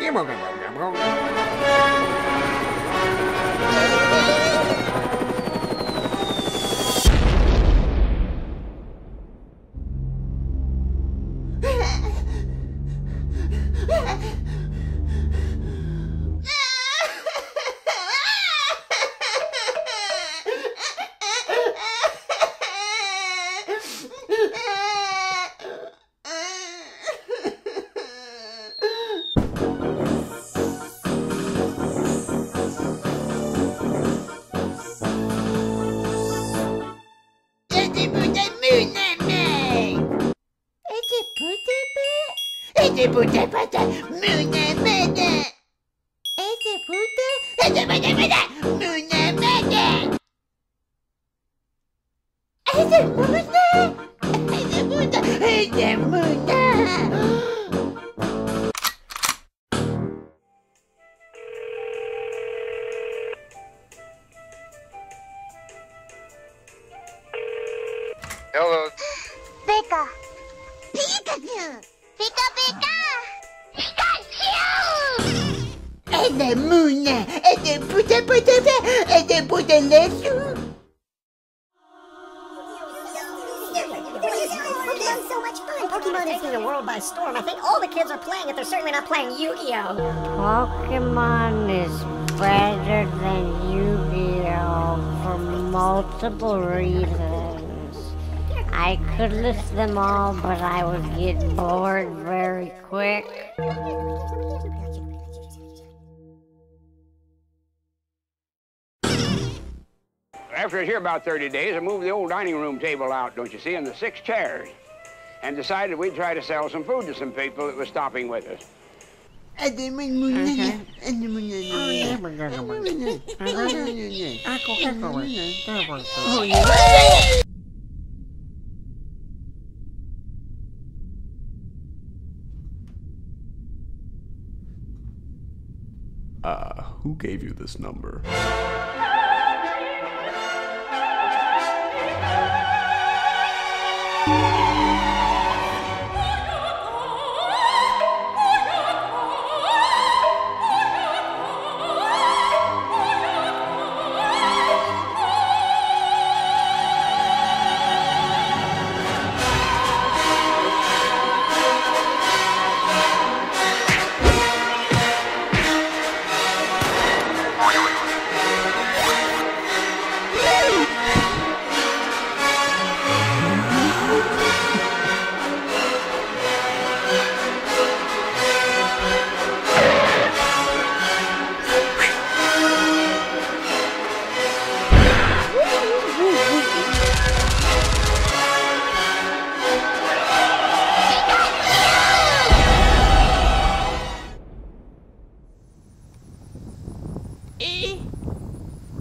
Бу-бу-бу-бу-бу-бу-бу. Bada müne mene. Ede bude ede bede bede müne mene. Ede bude ede bude ede müne. Hello. Pika. Pikachu. Pika pika. Pikachu. Ede müne. Ede bude bude be. Ede bude lesu. We're having so much fun. Pokemon is taking the world by storm. I think all the kids are playing it. They're certainly not playing Yu-Gi-Oh! Pokemon is better than Yu-Gi-Oh! for multiple reasons. I could list them all, but I would get bored very quick. After I here about 30 days, I moved the old dining room table out, don't you see, and the six chairs, and decided we'd try to sell some food to some people that were stopping with us. Oh, Ede Uh, who gave you this number?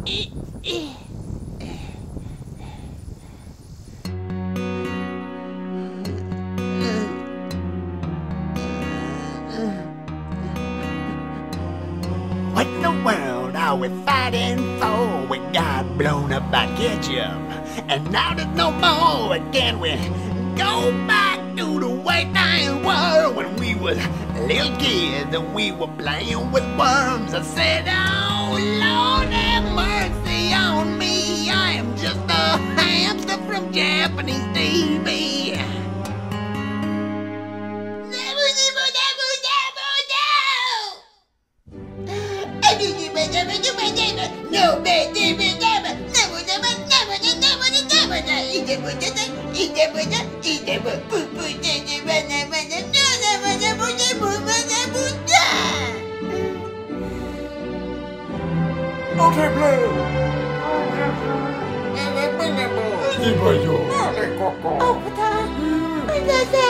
What in the world are we fighting for? We got blown up by ketchup, and now there's no more. Can we go back to the way things were when we was little kids and we were playing with worms? I said, Oh Lord, Japanese TV. Never, never, never, never, never, never, bana, bude, bu, bana, bude. Okay, play! Oh, puta, puta, puta, puta, puta, puta,